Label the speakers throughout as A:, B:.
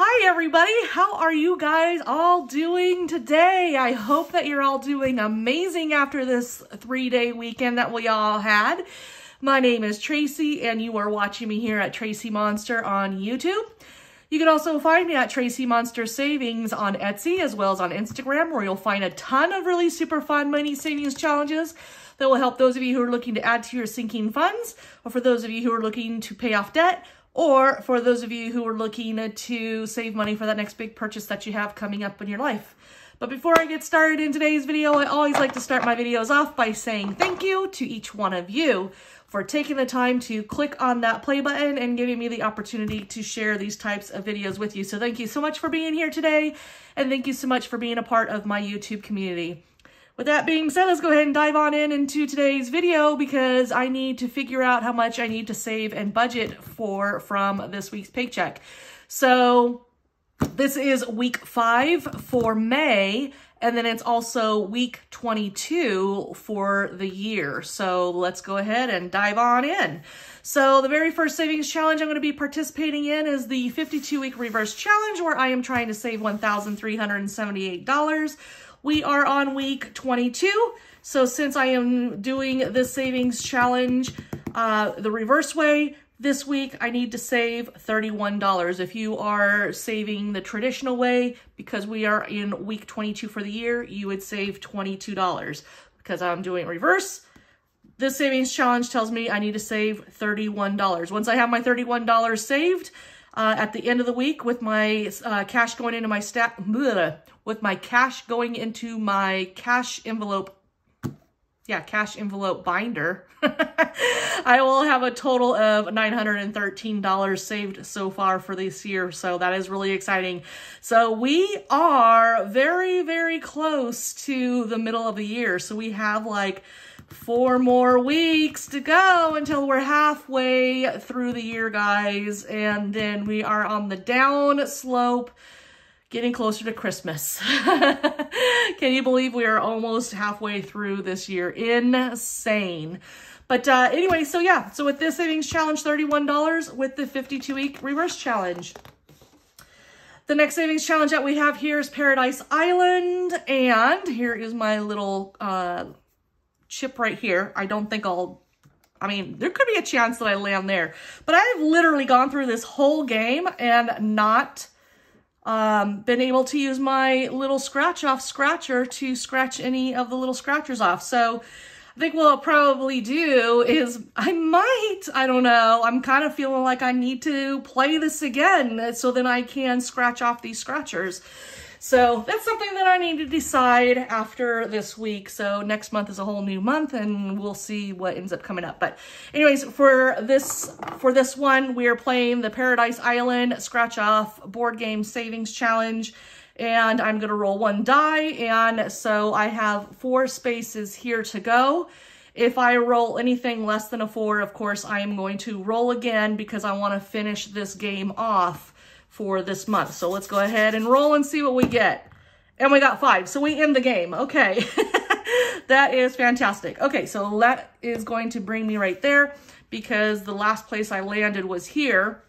A: Hi everybody, how are you guys all doing today? I hope that you're all doing amazing after this three-day weekend that we all had. My name is Tracey and you are watching me here at Tracey Monster on YouTube. You can also find me at Tracey Monster Savings on Etsy as well as on Instagram where you'll find a ton of really super fun money savings challenges that will help those of you who are looking to add to your sinking funds or for those of you who are looking to pay off debt or for those of you who are looking to save money for that next big purchase that you have coming up in your life. But before I get started in today's video, I always like to start my videos off by saying thank you to each one of you for taking the time to click on that play button and giving me the opportunity to share these types of videos with you. So thank you so much for being here today, and thank you so much for being a part of my YouTube community. With that being said, let's go ahead and dive on in into today's video because I need to figure out how much I need to save and budget for from this week's paycheck. So this is week five for May, and then it's also week 22 for the year. So let's go ahead and dive on in. So the very first savings challenge I'm going to be participating in is the 52 week reverse challenge where I am trying to save $1,378 we are on week 22. So since I am doing this savings challenge uh, the reverse way, this week I need to save $31. If you are saving the traditional way, because we are in week 22 for the year, you would save $22. Because I'm doing reverse, this savings challenge tells me I need to save $31. Once I have my $31 saved, uh, at the end of the week with my uh, cash going into my stack, with my cash going into my cash envelope, yeah, cash envelope binder, I will have a total of $913 saved so far for this year. So that is really exciting. So we are very, very close to the middle of the year. So we have like four more weeks to go until we're halfway through the year, guys. And then we are on the down slope, getting closer to Christmas. Can you believe we are almost halfway through this year? Insane. But uh, anyway, so yeah, so with this savings challenge, $31 with the 52 week reverse challenge. The next savings challenge that we have here is Paradise Island. And here is my little uh, chip right here. I don't think I'll, I mean, there could be a chance that I land there. But I've literally gone through this whole game and not um, been able to use my little scratch off scratcher to scratch any of the little scratchers off. So I think what I'll probably do is I might, I don't know, I'm kind of feeling like I need to play this again so then I can scratch off these scratchers. So that's something that I need to decide after this week. So next month is a whole new month and we'll see what ends up coming up. But anyways, for this for this one, we are playing the Paradise Island Scratch Off Board Game Savings Challenge. And I'm going to roll one die. And so I have four spaces here to go. If I roll anything less than a four, of course, I am going to roll again because I want to finish this game off for this month. So let's go ahead and roll and see what we get. And we got five, so we end the game. Okay, that is fantastic. Okay, so that is going to bring me right there because the last place I landed was here.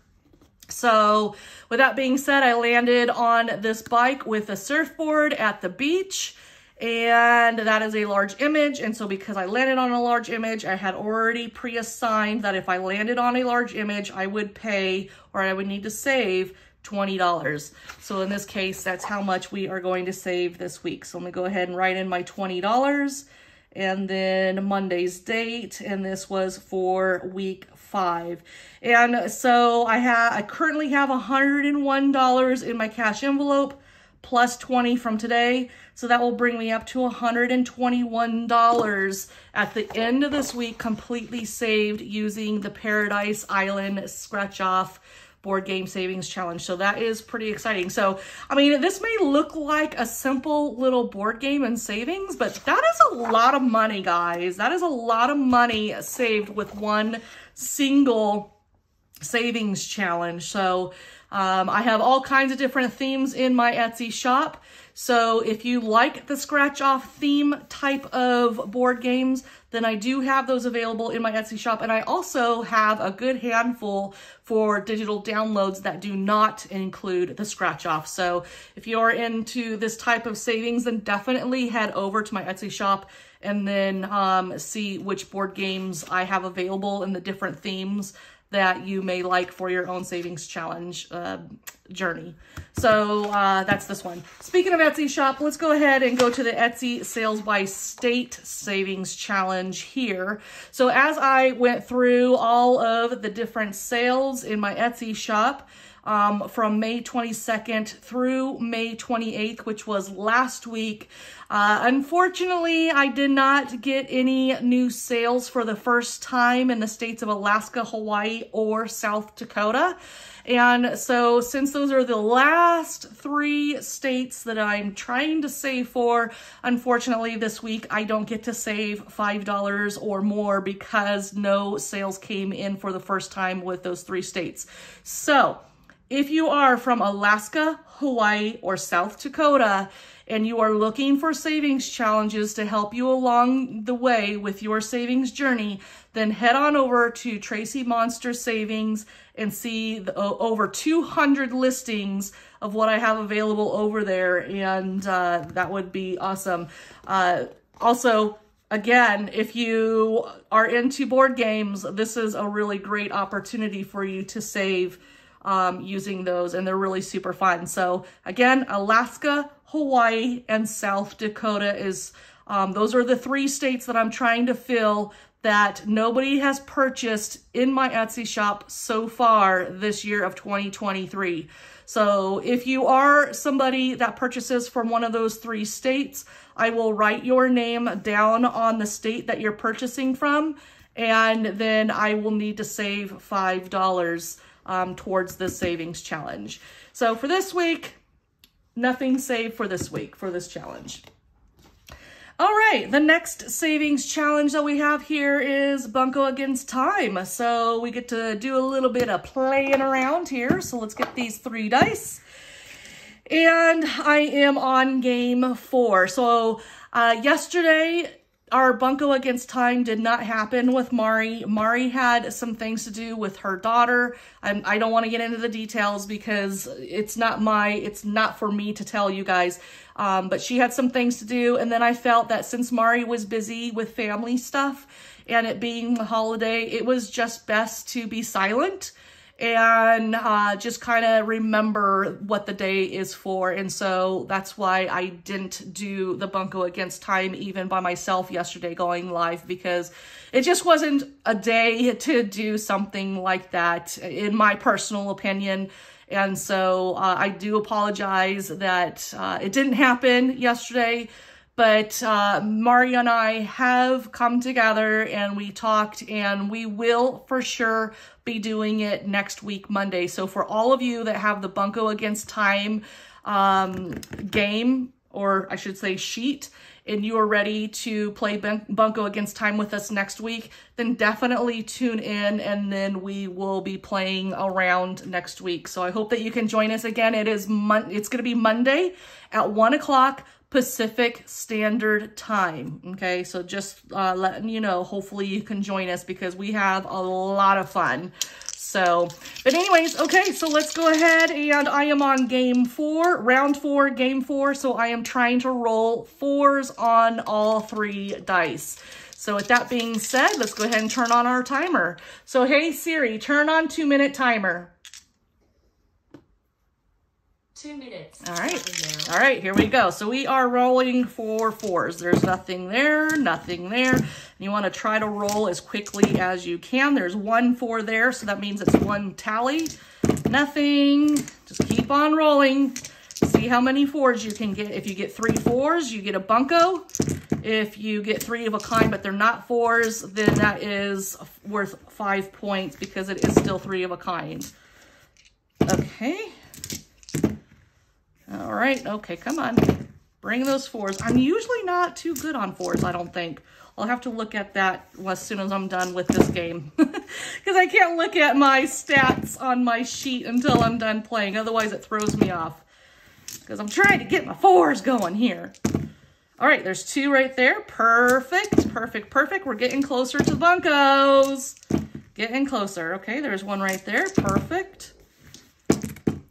A: So with that being said, I landed on this bike with a surfboard at the beach and that is a large image. And so because I landed on a large image, I had already pre-assigned that if I landed on a large image, I would pay or I would need to save $20. So in this case, that's how much we are going to save this week. So I'm gonna go ahead and write in my $20 and then Monday's date, and this was for week five. And so I have, I currently have $101 in my cash envelope plus 20 from today. So that will bring me up to $121 at the end of this week, completely saved using the Paradise Island scratch off board game savings challenge. So that is pretty exciting. So, I mean, this may look like a simple little board game and savings, but that is a lot of money, guys. That is a lot of money saved with one single savings challenge. So Um, I have all kinds of different themes in my Etsy shop. So if you like the scratch off theme type of board games, then I do have those available in my Etsy shop. And I also have a good handful for digital downloads that do not include the scratch off. So if you're into this type of savings, then definitely head over to my Etsy shop and then um, see which board games I have available in the different themes that you may like for your own savings challenge uh, journey. So uh, that's this one. Speaking of Etsy shop, let's go ahead and go to the Etsy sales by state savings challenge here. So as I went through all of the different sales in my Etsy shop, um, from May 22nd through May 28th, which was last week. Uh, unfortunately, I did not get any new sales for the first time in the states of Alaska, Hawaii, or South Dakota. And so since those are the last three states that I'm trying to save for, unfortunately this week I don't get to save $5 or more because no sales came in for the first time with those three states. So if you are from Alaska, Hawaii, or South Dakota, and you are looking for savings challenges to help you along the way with your savings journey, then head on over to Tracey Monster Savings and see the, uh, over 200 listings of what I have available over there, and uh, that would be awesome. Uh, also, again, if you are into board games, this is a really great opportunity for you to save um, using those and they're really super fun. So again, Alaska, Hawaii, and South Dakota is, um, those are the three states that I'm trying to fill that nobody has purchased in my Etsy shop so far this year of 2023. So if you are somebody that purchases from one of those three states, I will write your name down on the state that you're purchasing from, and then I will need to save $5 um, towards the savings challenge. So for this week, nothing saved for this week for this challenge. All right, the next savings challenge that we have here is Bunco Against Time. So we get to do a little bit of playing around here. So let's get these three dice. And I am on game four. So uh, yesterday our bunco against time did not happen with Mari. Mari had some things to do with her daughter. I'm, I do not want to get into the details because it's not my, it's not for me to tell you guys. Um, but she had some things to do. And then I felt that since Mari was busy with family stuff and it being the holiday, it was just best to be silent and uh, just kind of remember what the day is for. And so that's why I didn't do the bunco against time even by myself yesterday going live because it just wasn't a day to do something like that in my personal opinion. And so uh, I do apologize that uh, it didn't happen yesterday. But uh, Mario and I have come together and we talked and we will for sure be doing it next week, Monday. So for all of you that have the Bunco Against Time um, game, or I should say sheet, and you are ready to play Bunco Against Time with us next week, then definitely tune in and then we will be playing around next week. So I hope that you can join us again. It is Mon it's going to be Monday at 1 o'clock Pacific Standard Time. Okay, so just uh, letting you know, hopefully you can join us because we have a lot of fun. So, but anyways, okay, so let's go ahead and I am on game four, round four, game four. So I am trying to roll fours on all three dice. So with that being said, let's go ahead and turn on our timer. So hey Siri, turn on two minute timer.
B: Two minutes.
A: All right. All right, here we go. So we are rolling for fours. There's nothing there, nothing there. You want to try to roll as quickly as you can. There's one four there, so that means it's one tally. Nothing. Just keep on rolling. See how many fours you can get. If you get three fours, you get a bunco. If you get three of a kind, but they're not fours, then that is worth five points because it is still three of a kind. Okay. All right, okay, come on. Bring those fours. I'm usually not too good on fours, I don't think. I'll have to look at that as soon as I'm done with this game. Because I can't look at my stats on my sheet until I'm done playing. Otherwise, it throws me off. Because I'm trying to get my fours going here. All right, there's two right there. Perfect, perfect, perfect. We're getting closer to buncos. Getting closer. Okay, there's one right there. Perfect.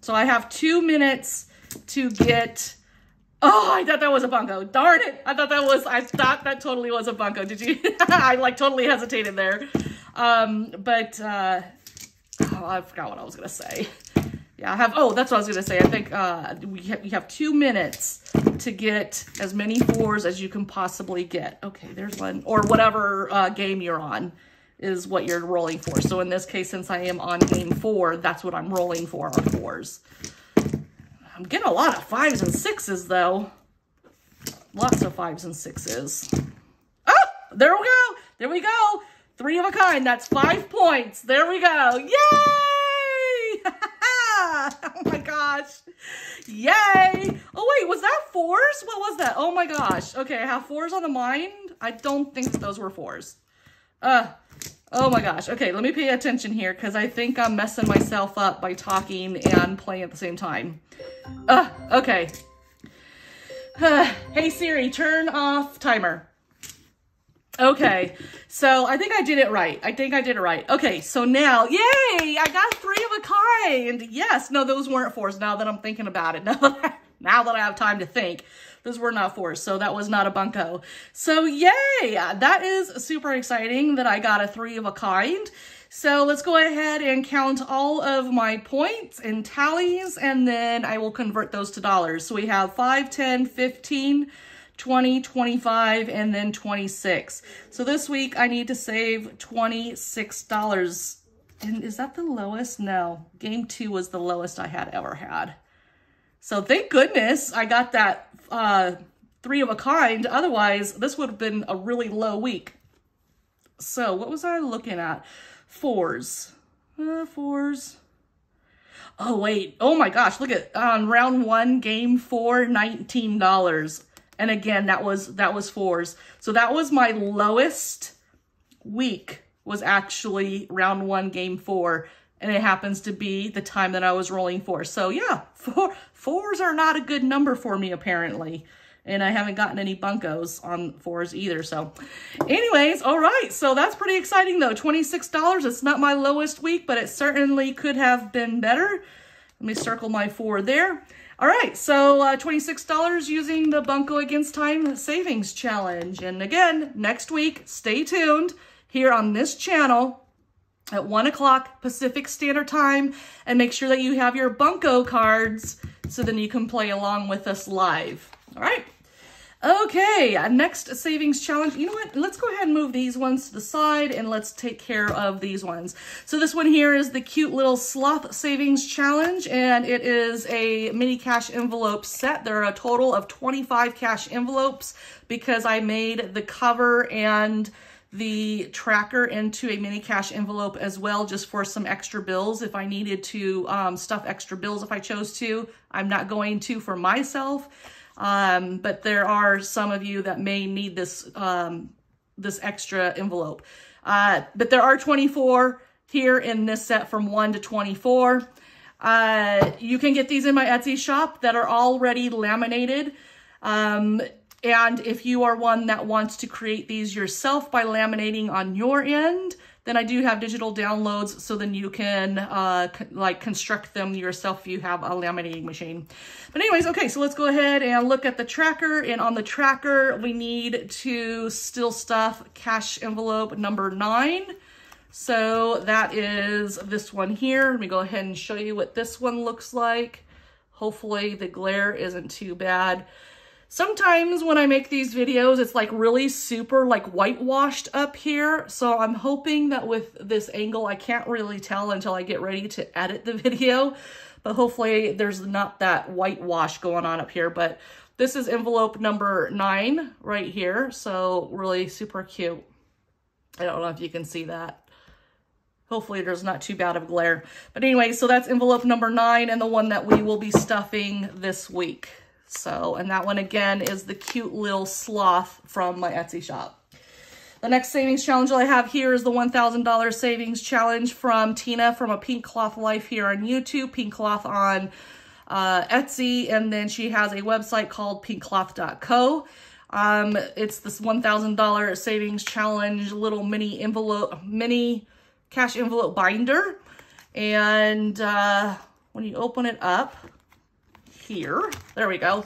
A: So I have two minutes to get... Oh, I thought that was a bunco. Darn it. I thought that was, I thought that totally was a bunco. Did you? I like totally hesitated there. Um, but, uh, oh, I forgot what I was going to say. Yeah, I have, oh, that's what I was going to say. I think, uh, we have, have two minutes to get as many fours as you can possibly get. Okay, there's one, or whatever, uh, game you're on is what you're rolling for. So in this case, since I am on game four, that's what I'm rolling for, are fours. I'm getting a lot of fives and sixes, though. Lots of fives and sixes. Oh, there we go. There we go. Three of a kind. That's five points. There we go. Yay! oh my gosh. Yay. Oh, wait, was that fours? What was that? Oh my gosh. Okay, I have fours on the mind. I don't think those were fours. Uh, oh my gosh. Okay, let me pay attention here because I think I'm messing myself up by talking and playing at the same time. Uh, okay. hey Siri, turn off timer. Okay, so I think I did it right. I think I did it right. Okay, so now, yay, I got three of a kind. Yes, no, those weren't fours now that I'm thinking about it. Now that I, now that I have time to think, those were not fours, so that was not a bunco. So yay, that is super exciting that I got a three of a kind. So let's go ahead and count all of my points and tallies, and then I will convert those to dollars. So we have 5, 10, 15, 20, 25, and then 26. So this week I need to save $26. And is that the lowest? No. Game two was the lowest I had ever had. So thank goodness I got that uh, three of a kind. Otherwise, this would have been a really low week. So what was I looking at? Fours. Uh, fours. Oh, wait. Oh, my gosh. Look at on round one, game four, $19. And again, that was that was fours. So that was my lowest week was actually round one, game four. And it happens to be the time that I was rolling four. So yeah, four, fours are not a good number for me, apparently. And I haven't gotten any buncos on fours either. So anyways, all right. So that's pretty exciting though. $26. It's not my lowest week, but it certainly could have been better. Let me circle my four there. All right, so uh, $26 using the Bunco Against Time Savings Challenge. And again, next week, stay tuned here on this channel at 1 o'clock Pacific Standard Time. And make sure that you have your Bunco cards so then you can play along with us live. All right. Okay, next savings challenge. You know what? Let's go ahead and move these ones to the side and let's take care of these ones. So this one here is the cute little sloth savings challenge and it is a mini cash envelope set. There are a total of 25 cash envelopes because I made the cover and the tracker into a mini cash envelope as well just for some extra bills if I needed to um, stuff extra bills if I chose to. I'm not going to for myself. Um, but there are some of you that may need this, um, this extra envelope. Uh, but there are 24 here in this set from 1 to 24. Uh, you can get these in my Etsy shop that are already laminated. Um, and if you are one that wants to create these yourself by laminating on your end, then I do have digital downloads so then you can uh, like construct them yourself if you have a laminating machine. But anyways, okay, so let's go ahead and look at the tracker. And on the tracker, we need to still stuff cash envelope number nine. So that is this one here. Let me go ahead and show you what this one looks like. Hopefully the glare isn't too bad. Sometimes when I make these videos, it's like really super like whitewashed up here. So I'm hoping that with this angle, I can't really tell until I get ready to edit the video. But hopefully there's not that whitewash going on up here. But this is envelope number nine right here. So really super cute. I don't know if you can see that. Hopefully there's not too bad of glare. But anyway, so that's envelope number nine and the one that we will be stuffing this week. So, and that one again is the cute little sloth from my Etsy shop. The next savings challenge I have here is the $1,000 savings challenge from Tina from a Pink Cloth Life here on YouTube, Pink Cloth on uh, Etsy, and then she has a website called pinkcloth.co. Um, it's this $1,000 savings challenge little mini envelope, mini cash envelope binder. And uh, when you open it up here, there we go.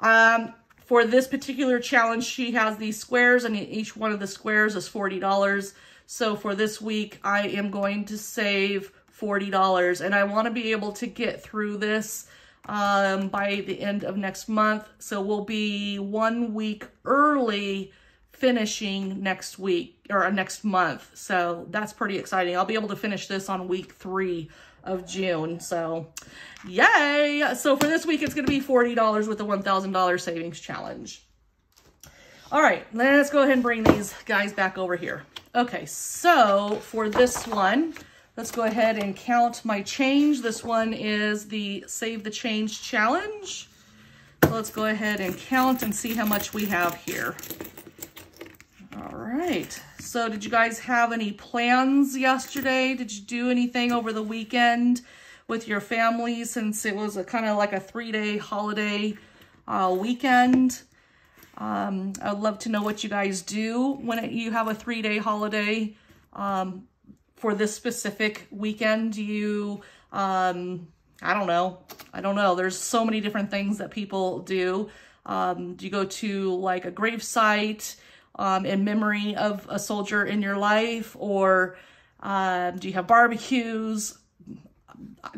A: Um, for this particular challenge, she has these squares and each one of the squares is $40. So for this week, I am going to save $40 and I want to be able to get through this um, by the end of next month. So we'll be one week early finishing next week or next month. So that's pretty exciting. I'll be able to finish this on week three of June. So yay. So for this week, it's going to be $40 with the $1,000 savings challenge. All right, let's go ahead and bring these guys back over here. Okay, so for this one, let's go ahead and count my change. This one is the Save the Change Challenge. So let's go ahead and count and see how much we have here. All right. So did you guys have any plans yesterday? Did you do anything over the weekend with your family since it was a kind of like a three-day holiday uh, weekend? Um, I'd love to know what you guys do when you have a three-day holiday um, for this specific weekend. You, um, I don't know. I don't know. There's so many different things that people do. Um, do you go to like a grave site? Um, in memory of a soldier in your life? Or um, do you have barbecues?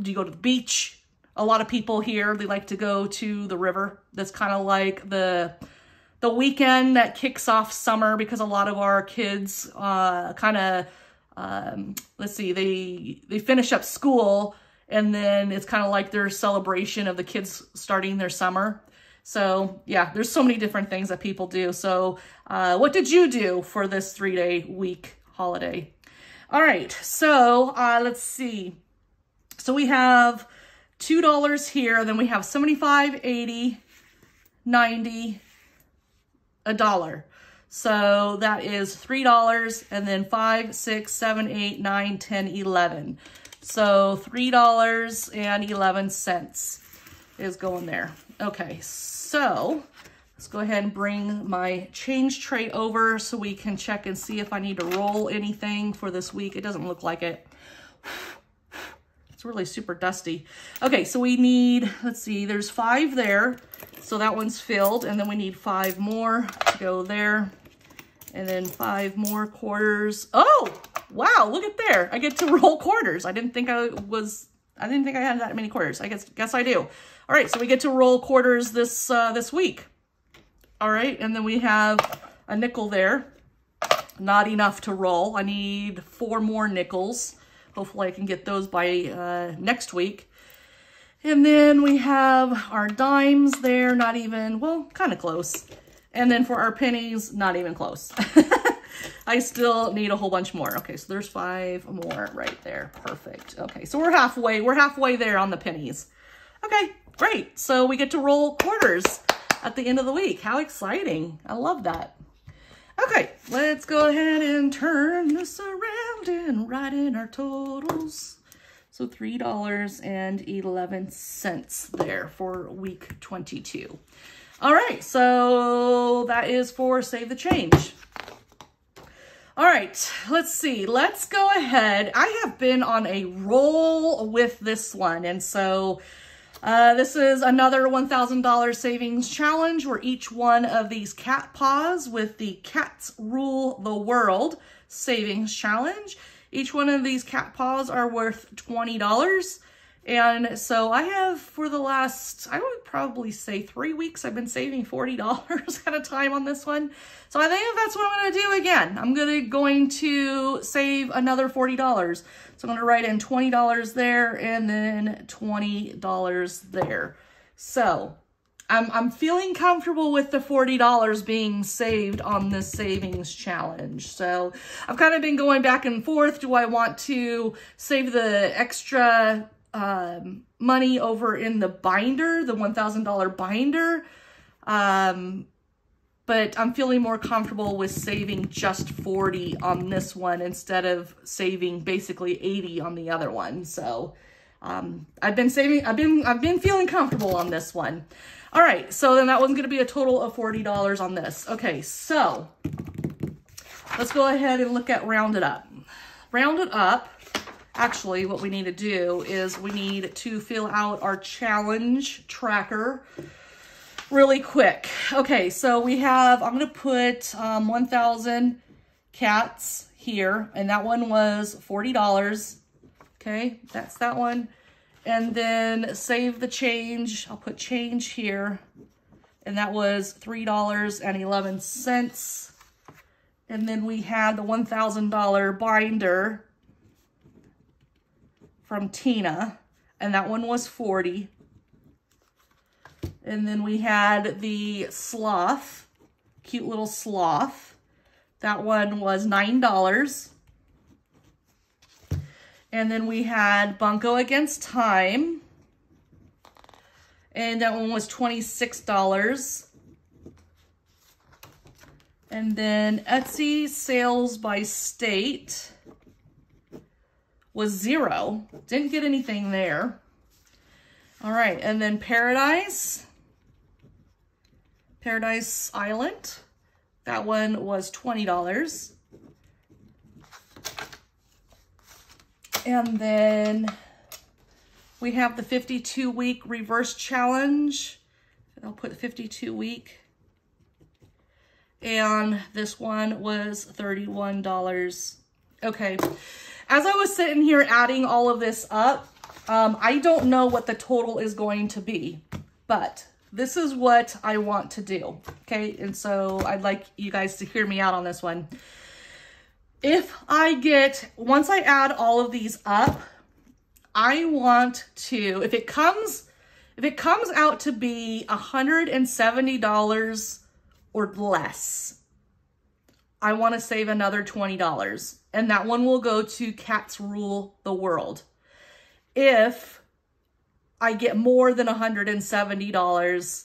A: Do you go to the beach? A lot of people here, they like to go to the river. That's kind of like the the weekend that kicks off summer because a lot of our kids uh, kind of, um, let's see, they, they finish up school and then it's kind of like their celebration of the kids starting their summer. So yeah, there's so many different things that people do. So uh, what did you do for this three-day week holiday? All right, so uh, let's see. So we have $2 here, then we have 75, 80, 90, a dollar. So that is $3 and then 5, 6, 7, 8, 9, 10, 11. So $3.11 is going there. Okay, so let's go ahead and bring my change tray over so we can check and see if I need to roll anything for this week. It doesn't look like it. It's really super dusty. Okay, so we need, let's see, there's five there. So that one's filled, and then we need five more to go there. And then five more quarters. Oh, wow, look at there. I get to roll quarters. I didn't think I was, I didn't think I had that many quarters. I guess, guess I do. All right, so we get to roll quarters this uh, this week. All right, and then we have a nickel there. Not enough to roll. I need four more nickels. Hopefully I can get those by uh, next week. And then we have our dimes there, not even, well, kind of close. And then for our pennies, not even close. I still need a whole bunch more. Okay, so there's five more right there. Perfect. Okay, so we're halfway. We're halfway there on the pennies. Okay, Great. So we get to roll quarters at the end of the week. How exciting. I love that. Okay, let's go ahead and turn this around and write in our totals. So $3.11 there for week 22. All right, so that is for Save the Change. All right, let's see. Let's go ahead. I have been on a roll with this one, and so uh, this is another $1,000 savings challenge where each one of these cat paws with the Cats Rule the World savings challenge. Each one of these cat paws are worth $20. And so I have for the last, I would probably say three weeks, I've been saving $40 at a time on this one. So I think that's what I'm going to do again. I'm gonna, going to save another $40. So I'm going to write in $20 there and then $20 there. So I'm, I'm feeling comfortable with the $40 being saved on this savings challenge. So I've kind of been going back and forth. Do I want to save the extra um, money over in the binder, the $1,000 binder? Um, but I'm feeling more comfortable with saving just 40 on this one instead of saving basically 80 on the other one. So um, I've been saving, I've been, I've been feeling comfortable on this one. All right, so then that one's gonna be a total of $40 on this. Okay, so let's go ahead and look at Round It Up. Round It Up, actually what we need to do is we need to fill out our challenge tracker really quick. Okay, so we have, I'm going to put um, 1,000 cats here, and that one was $40. Okay, that's that one. And then save the change. I'll put change here. And that was $3.11. And then we had the $1,000 binder from Tina. And that one was 40 and then we had the sloth, cute little sloth. That one was $9. And then we had Bunco Against Time. And that one was $26. And then Etsy sales by state was zero. Didn't get anything there. All right, and then Paradise. Paradise Island. That one was $20. And then we have the 52 week reverse challenge. I'll put 52 week. And this one was $31. Okay. As I was sitting here adding all of this up, um, I don't know what the total is going to be, but this is what I want to do. Okay. And so I'd like you guys to hear me out on this one. If I get, once I add all of these up, I want to, if it comes, if it comes out to be $170 or less, I want to save another $20. And that one will go to Cats Rule the World. If I get more than $170,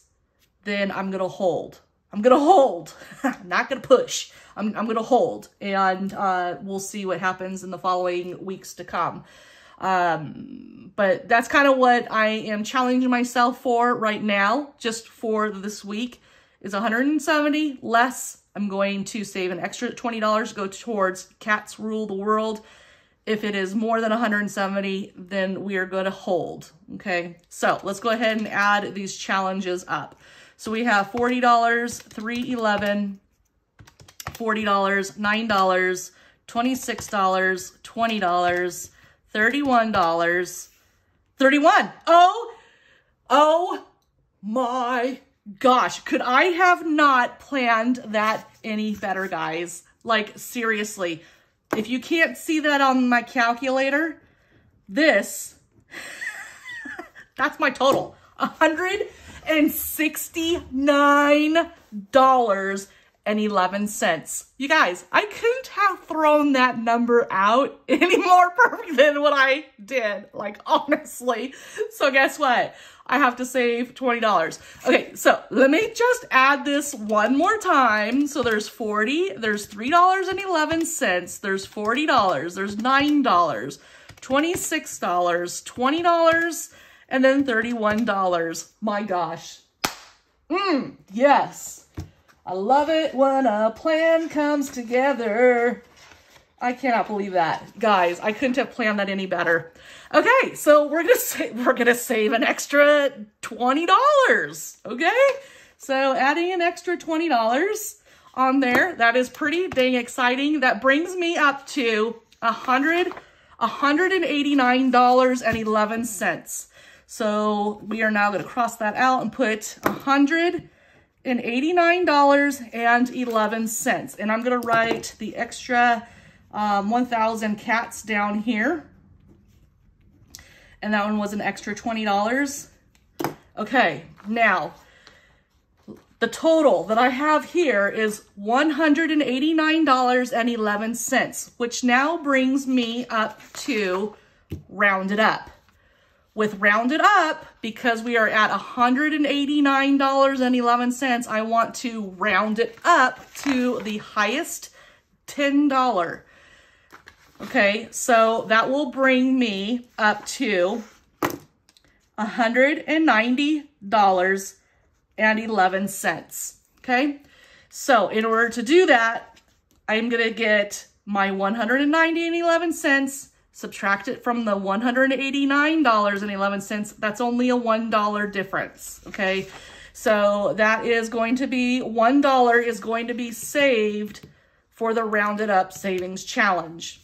A: then I'm going to hold. I'm going to hold. Not going to push. I'm, I'm going to hold. And uh, we'll see what happens in the following weeks to come. Um, but that's kind of what I am challenging myself for right now, just for this week, is 170 less. I'm going to save an extra $20 go towards Cats Rule the World. If it is more than 170, then we are going to hold. Okay, so let's go ahead and add these challenges up. So we have $40, $311, $40, $9, $26, $20, $31, 31. Oh, oh my gosh. Could I have not planned that any better, guys? Like, seriously. If you can't see that on my calculator, this, that's my total. $169.11. You guys, I couldn't have thrown that number out any more perfect than what I did. Like, honestly. So guess what? I have to save $20. Okay, so let me just add this one more time. So there's 40, there's $3.11, there's $40, there's $9, $26, $20, and then $31. My gosh. Mmm, yes. I love it when a plan comes together. I cannot believe that. Guys, I couldn't have planned that any better. Okay, so we're gonna we're gonna save an extra $20. Okay? So adding an extra $20 on there, that is pretty dang exciting. That brings me up to a hundred $189.11. So we are now to cross that out and put a $189.11. And I'm going to write the extra um, 1,000 cats down here. And that one was an extra $20. Okay, now the total that I have here is $189.11, which now brings me up to round it up. with rounded up, because we are at $189.11, I want to round it up to the highest $10. Okay, so that will bring me up to $190.11. Okay, so in order to do that, I'm going to get my 190 and 11 cents, subtract it from the $189.11. That's only a $1 difference. Okay, so that is going to be $1 is going to be saved for the Rounded Up Savings Challenge.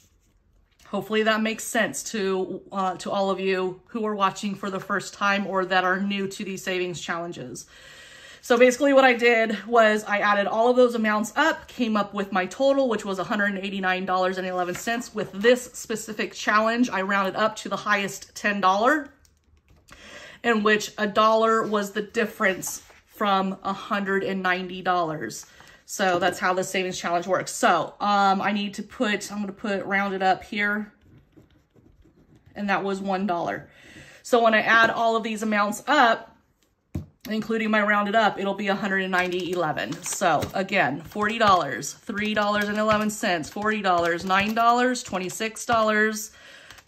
A: Hopefully that makes sense to, uh, to all of you who are watching for the first time or that are new to these savings challenges. So basically what I did was I added all of those amounts up, came up with my total, which was $189.11. With this specific challenge, I rounded up to the highest $10, in which a dollar was the difference from $190. So that's how the savings challenge works. So um, I need to put, I'm going to put rounded up here, and that was $1. So when I add all of these amounts up, including my rounded up, it'll be 190.11. So again, $40, $3.11, $40, $9, $26,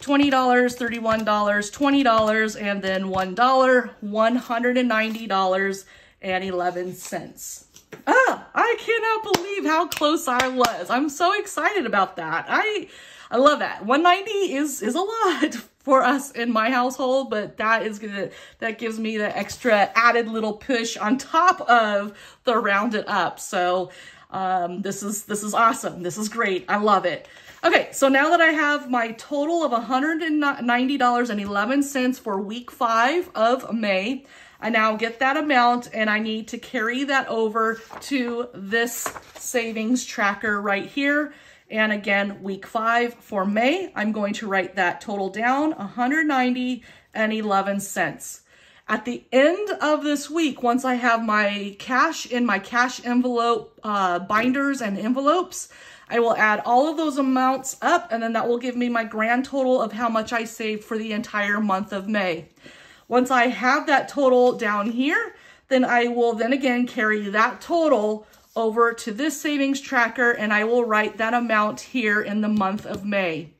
A: $20, $31, $20, and then $1, $190.11. Ah, I cannot believe how close I was. I'm so excited about that. I I love that. 190 is is a lot for us in my household, but that is gonna that gives me the extra added little push on top of the rounded up. So um, this is this is awesome. This is great. I love it. Okay, so now that I have my total of $190.11 for week five of May, I now get that amount and I need to carry that over to this savings tracker right here. And again, week five for May, I'm going to write that total down, 190 and 11 cents. At the end of this week, once I have my cash in my cash envelope uh, binders and envelopes, I will add all of those amounts up and then that will give me my grand total of how much I saved for the entire month of May. Once I have that total down here, then I will then again carry that total over to this savings tracker and I will write that amount here in the month of May.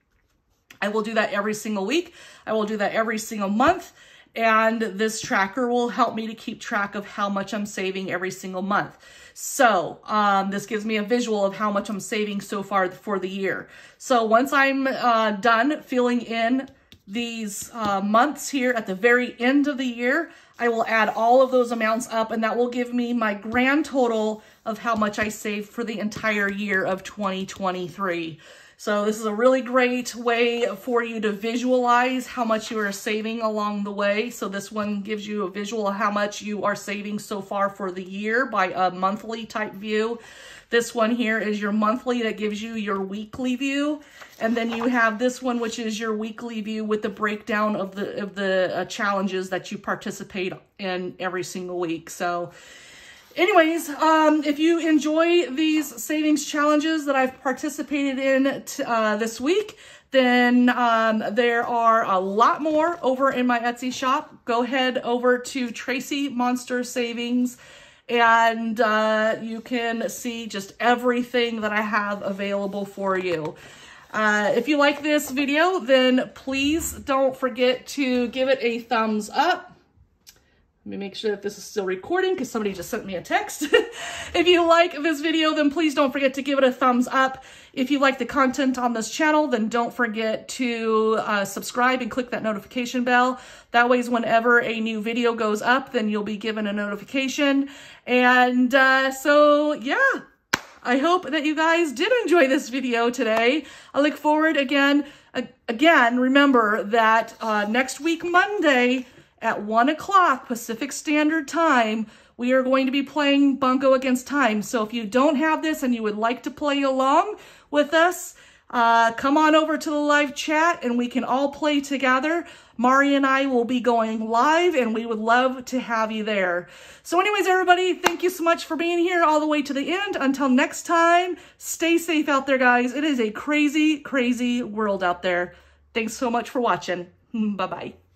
A: I will do that every single week. I will do that every single month. And this tracker will help me to keep track of how much I'm saving every single month. So um, this gives me a visual of how much I'm saving so far for the year. So once I'm uh, done filling in these uh, months here at the very end of the year, I will add all of those amounts up and that will give me my grand total of how much I saved for the entire year of 2023. So this is a really great way for you to visualize how much you are saving along the way. So this one gives you a visual of how much you are saving so far for the year by a monthly type view. This one here is your monthly that gives you your weekly view. And then you have this one, which is your weekly view with the breakdown of the, of the uh, challenges that you participate in every single week. So anyways, um, if you enjoy these savings challenges that I've participated in uh, this week, then um, there are a lot more over in my Etsy shop. Go ahead over to Tracey Monster Savings and uh, you can see just everything that I have available for you. Uh, if you like this video, then please don't forget to give it a thumbs up let me make sure that this is still recording because somebody just sent me a text. if you like this video, then please don't forget to give it a thumbs up. If you like the content on this channel, then don't forget to uh, subscribe and click that notification bell. That way, whenever a new video goes up, then you'll be given a notification. And uh, so, yeah, I hope that you guys did enjoy this video today. I look forward again, again, remember that uh, next week, Monday, at 1 o'clock Pacific Standard Time, we are going to be playing Bunco Against Time. So if you don't have this and you would like to play along with us, uh, come on over to the live chat and we can all play together. Mari and I will be going live and we would love to have you there. So anyways, everybody, thank you so much for being here all the way to the end. Until next time, stay safe out there, guys. It is a crazy, crazy world out there. Thanks so much for watching. Bye-bye.